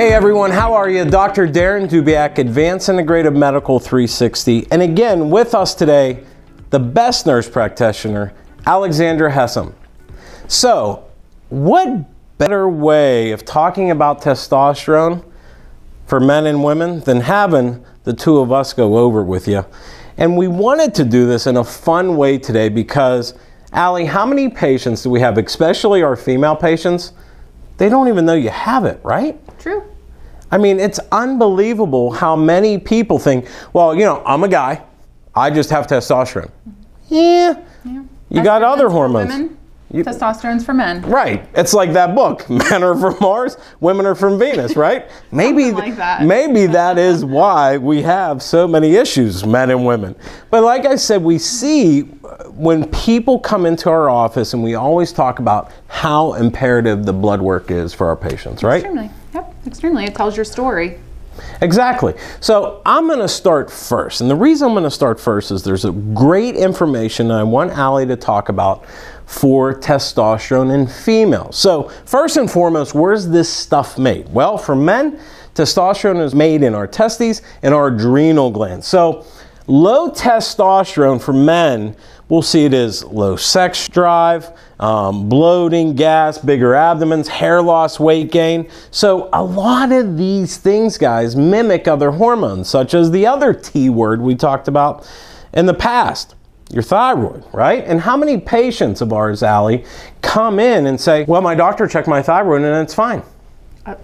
Hey everyone, how are you? Dr. Darren Dubiak, Advanced Integrative Medical 360. And again, with us today, the best nurse practitioner, Alexandra Hessam. So, what better way of talking about testosterone for men and women than having the two of us go over with you? And we wanted to do this in a fun way today because, Allie, how many patients do we have, especially our female patients? They don't even know you have it, right? True. I mean, it's unbelievable how many people think, well, you know, I'm a guy, I just have testosterone. Yeah, Yeah. you got other hormones. Women, You- testosterone's for men. Right. It's like that book. Men are from Mars, women are from Venus, right? Maybe like that. maybe that is why we have so many issues, men and women. But like I said, we see uh, when people come into our office and we always talk about how imperative the blood work is for our patients, right? Extremely. Extremely. It tells your story. Exactly. So I'm going to start first. And the reason I'm going to start first is there's a great information I want Allie to talk about for testosterone in females. So, first and foremost, where's this stuff made? Well, for men, testosterone is made in our testes and our adrenal glands. So, low testosterone for men, we'll see it as low sex drive, um, bloating, gas, bigger abdomens, hair loss, weight gain. So, a lot of these things, guys, mimic other hormones, such as the other T word we talked about in the past your thyroid, right? And how many patients of ours, Allie, come in and say, Well, my doctor checked my thyroid and it's fine, Uh,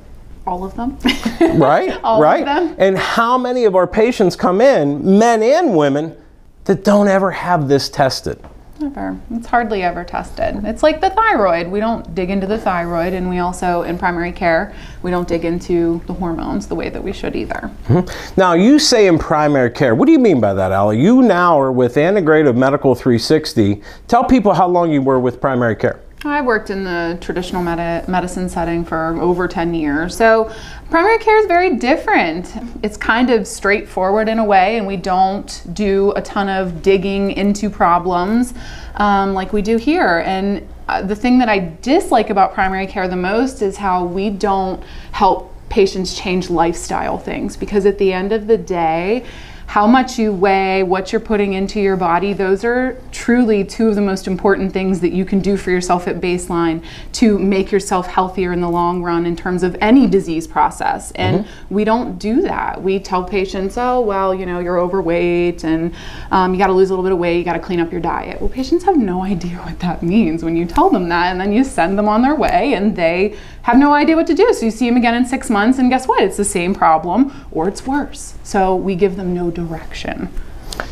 all of them. right? All of right? them. And how many of our patients come in, men and women, that don't ever have this tested? Never. It's hardly ever tested. It's like the thyroid. We don't dig into the thyroid, and we also, in primary care, we don't dig into the hormones the way that we should either. Hmm. Now, you say in primary care, what do you mean by that, Allie? You now are with Integrative Medical 360. Tell people how long you were with primary care. I worked in the traditional medi- medicine setting for over 10 years. So, primary care is very different. It's kind of straightforward in a way, and we don't do a ton of digging into problems um, like we do here. And uh, the thing that I dislike about primary care the most is how we don't help patients change lifestyle things because at the end of the day, how much you weigh, what you're putting into your body, those are truly two of the most important things that you can do for yourself at baseline to make yourself healthier in the long run in terms of any disease process. And we don't do that. We tell patients, oh, well, you know, you're overweight and um, you got to lose a little bit of weight, you got to clean up your diet. Well, patients have no idea what that means when you tell them that, and then you send them on their way and they have no idea what to do. So you see them again in six months, and guess what? It's the same problem or it's worse. So we give them no direction.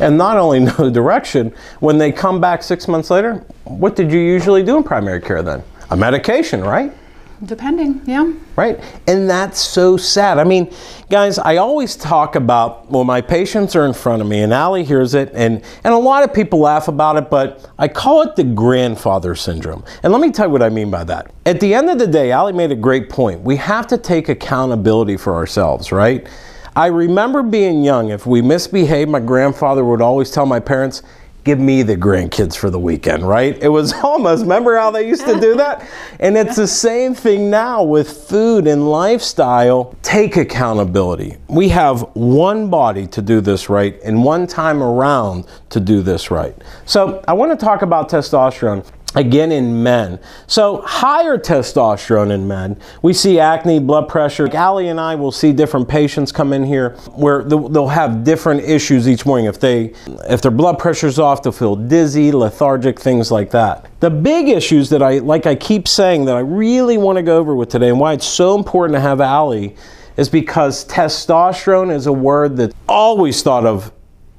And not only no direction, when they come back six months later, what did you usually do in primary care then? A medication, right? Depending, yeah. Right? And that's so sad. I mean, guys, I always talk about well, my patients are in front of me, and Allie hears it, and, and a lot of people laugh about it, but I call it the grandfather syndrome. And let me tell you what I mean by that. At the end of the day, Allie made a great point. We have to take accountability for ourselves, right? I remember being young, if we misbehaved, my grandfather would always tell my parents, give me the grandkids for the weekend, right? It was almost, remember how they used to do that? And it's the same thing now with food and lifestyle. Take accountability. We have one body to do this right and one time around to do this right. So I want to talk about testosterone again in men. So higher testosterone in men, we see acne, blood pressure. Allie and I will see different patients come in here where they'll have different issues each morning. If they if their blood pressure's off, they'll feel dizzy, lethargic, things like that. The big issues that I like I keep saying that I really want to go over with today and why it's so important to have Allie is because testosterone is a word that's always thought of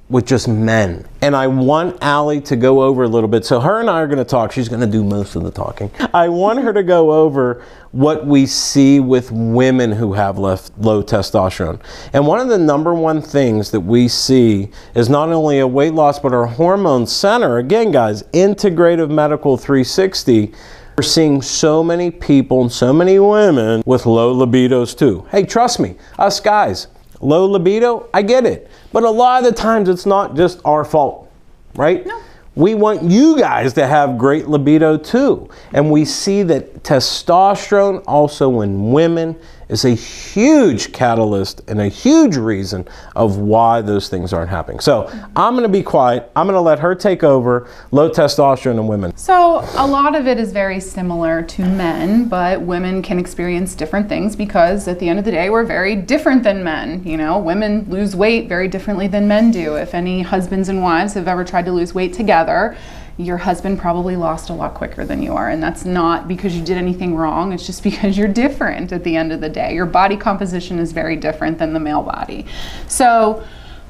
with just men. And I want Allie to go over a little bit. So her and I are going to talk. She's going to do most of the talking. I want her to go over what we see with women who have left low testosterone. And one of the number one things that we see is not only a weight loss, but our hormone center. Again, guys, integrative medical 360. We're seeing so many people and so many women with low libidos too. Hey, trust me, us guys, low libido, I get it. But a lot of the times it's not just our fault, right? No. We want you guys to have great libido too. And we see that testosterone also in women is a huge catalyst and a huge reason of why those things aren't happening. So I'm going to be quiet. I'm going to let her take over low testosterone in women. So, a lot of it is very similar to men, but women can experience different things because at the end of the day, we're very different than men. You know, women lose weight very differently than men do. If any husbands and wives have ever tried to lose weight together, your husband probably lost a lot quicker than you are. And that's not because you did anything wrong, it's just because you're different at the end of the day. Your body composition is very different than the male body. So,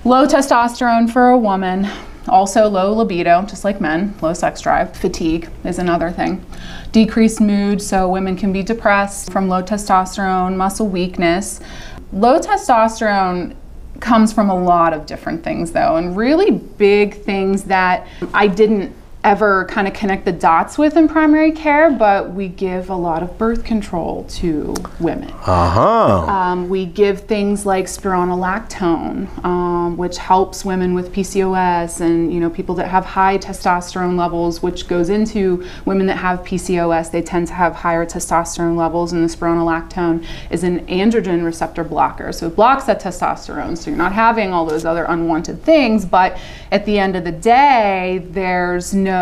low testosterone for a woman, also low libido, just like men, low sex drive. Fatigue is another thing. Decreased mood, so women can be depressed from low testosterone, muscle weakness. Low testosterone comes from a lot of different things though and really big things that I didn't ever kind of connect the dots with in primary care, but we give a lot of birth control to women. Uh huh. Um, we give things like spironolactone, um, which helps women with PCOS and you know people that have high testosterone levels, which goes into women that have PCOS. They tend to have higher testosterone levels, and the spironolactone is an androgen receptor blocker, so it blocks that testosterone. So you're not having all those other unwanted things, but at the end of the day, there's no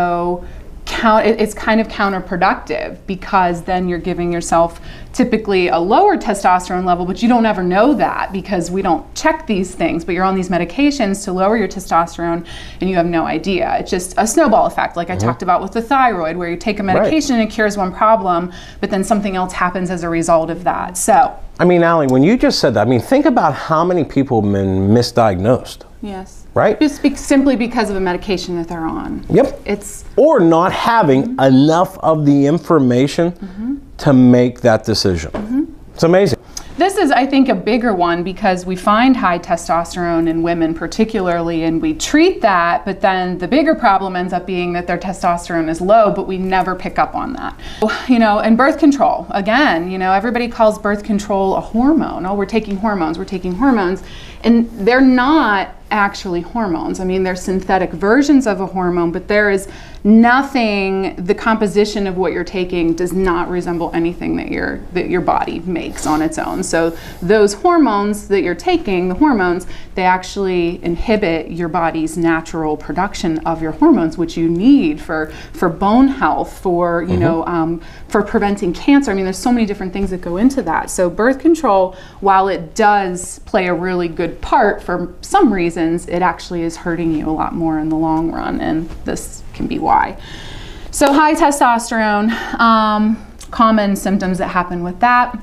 count it's kind of counterproductive because then you're giving yourself typically a lower testosterone level but you don't ever know that because we don't check these things but you're on these medications to lower your testosterone and you have no idea. It's just a snowball effect like i mm-hmm. talked about with the thyroid where you take a medication and it cures one problem but then something else happens as a result of that. So I mean, Allie, when you just said that, I mean, think about how many people have been misdiagnosed, yes right? just be- simply because of a medication that they're on Yep. it's Or not having enough of the information mm-hmm. to make that decision. Mm-hmm. It's amazing. This is, I think, a bigger one because we find high testosterone in women, particularly, and we treat that, but then the bigger problem ends up being that their testosterone is low, but we never pick up on that. You know, and birth control, again, you know, everybody calls birth control a hormone. Oh, we're taking hormones, we're taking hormones. And they're not actually hormones. I mean, they're synthetic versions of a hormone, but there is nothing, the composition of what you're taking does not resemble anything that your, that your body makes on its own. So those hormones that you're taking, the hormones, they actually inhibit your body's natural production of your hormones, which you need for, for bone health, for, you know, um, for preventing cancer. I mean, there's so many different things that go into that. So birth control, while it does play a really good part for some reasons, it actually is hurting you a lot more in the long run, and this can be why. So high testosterone, um, common symptoms that happen with that.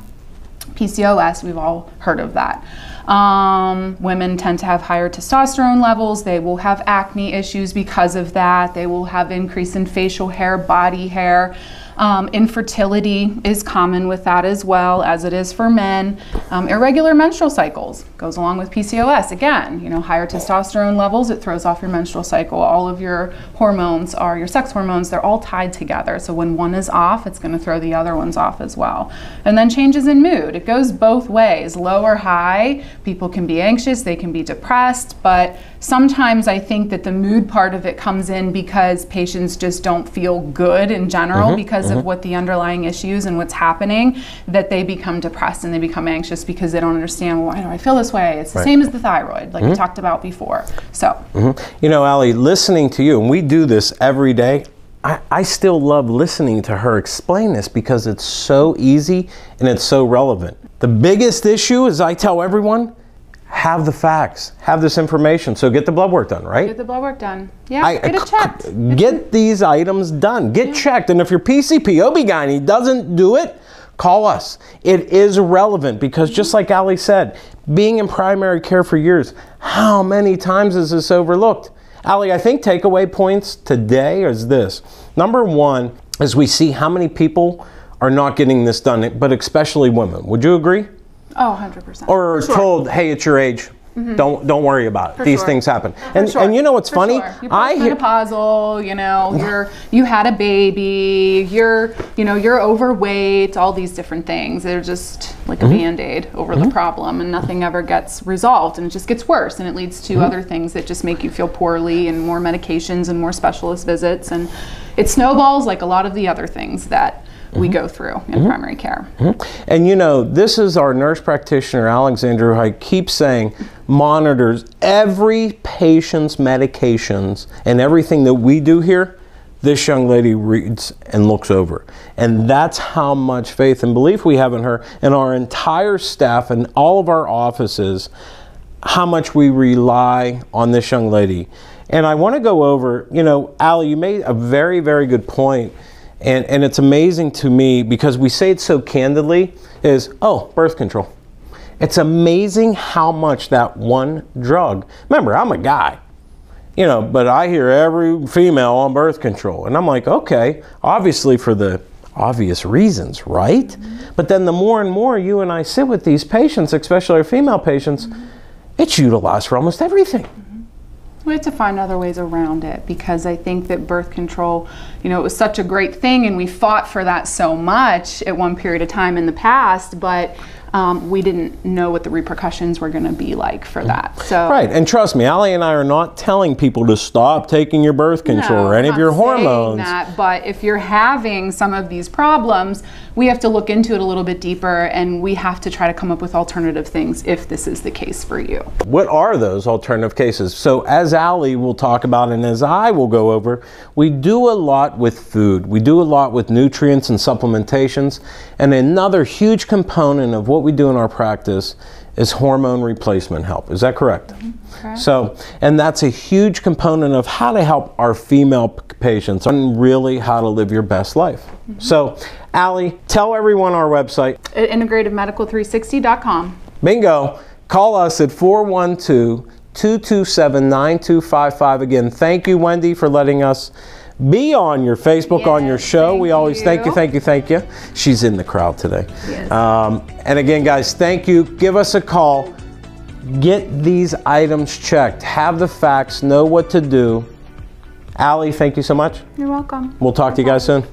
PCOS, we've all heard of that. Um, women tend to have higher testosterone levels. They will have acne issues because of that. They will have increase in facial hair, body hair. Um, infertility is common with that as well, as it is for men. Um, irregular menstrual cycles goes along with PCOS. Again, you know, higher testosterone levels, it throws off your menstrual cycle. All of your hormones are your sex hormones, they're all tied together. So when one is off, it's going to throw the other ones off as well. And then changes in mood. It goes both ways, low or high. People can be anxious, they can be depressed, but sometimes I think that the mood part of it comes in because patients just don't feel good in general because of mm-hmm. what the underlying issues and what's happening, that they become depressed and they become anxious because they don't understand well, why do I feel this way? It's the same as the thyroid, like we mm-hmm. talked about before. So, mm-hmm. You know, Allie, listening to you, and we do this every day, I, I still love listening to her explain this because it's so easy and it's so relevant. The biggest issue, as I tell everyone, have the facts, have this information. So get the blood work done, right? get the blood work done. Yeah, I- get it checked. Get these items done. Get checked. And if your PCP, OB-GYN doesn't do it, call us. It is relevant because just mm-hmm. like Ali said, being in primary care for years, how many times is this overlooked? Ali, I think takeaway points today is this. Number one is we see how many people are not getting this done, but especially women. Would you agree? Oh, 100%. or are told, "Hey, it's your age. Mm-hmm. Don't don't worry about it. These sure. things happen." And sure. and you know what's For funny? sure. You're I hear postmenopausal, you know, you're you had a baby, you're you know, you're overweight, all these different things. They're just like a mm-hmm. band-aid over the mm-hmm. problem and nothing ever gets resolved and it just gets worse and it leads to other things that just make you feel poorly and more medications and more specialist visits and it snowballs like a lot of the other things that we mm-hmm. go through in mm-hmm. primary care. Mm-hmm. And you know, this is our nurse practitioner, Alexander, who I keep saying monitors every patient's medications and everything that we do here. This young lady reads and looks over. And that's how much faith and belief we have in her and our entire staff and all of our offices, how much we rely on this young lady. And I want to go over, you know, Ali, you made a very, very good point and, and it's amazing to me because we say it so candidly is oh birth control it's amazing how much that one drug remember i'm a guy you know but i hear every female on birth control and i'm like okay obviously for the obvious reasons right mm-hmm. but then the more and more you and i sit with these patients especially our female patients mm-hmm. it's utilized for almost everything we have to find other ways around it because I think that birth control, you know, it was such a great thing and we fought for that so much at one period of time in the past, but um, we didn't know what the repercussions were going to be like for that. So right, and trust me, Ali and I are not telling people to stop taking your birth control no, or any of your hormones. That, but if you're having some of these problems, we have to look into it a little bit deeper, and we have to try to come up with alternative things if this is the case for you. What are those alternative cases? So as Ali will talk about, and as I will go over, we do a lot with food. We do a lot with nutrients and supplementations, and another huge component of what what we do in our practice is hormone replacement help. Is that correct? Mm-hmm. So, and that's a huge component of how to help our female patients and really how to live your best life. Mm-hmm. So, Ali, tell everyone our website at integrativemedical360.com. Bingo. Call us at 412 227 9255. Again, thank you, Wendy, for letting us be on your Facebook, yes, on your show. We always you. thank you, thank you, thank you. She's in the crowd today. Yes. Um, and again, guys, thank you. Give us a call. Get these items checked. Have the facts. Know what to do. Ali, thank you so much. You're welcome. We'll talk to you guys soon.